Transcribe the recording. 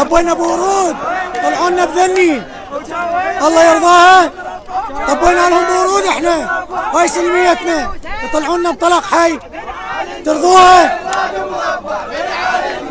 طبينا بورود طلعوا لنا بذني. الله يرضاها. طبينا لهم بورود إحنا. هاي سلميتنا. يطلعوا لنا بطلق حي. ترضوها.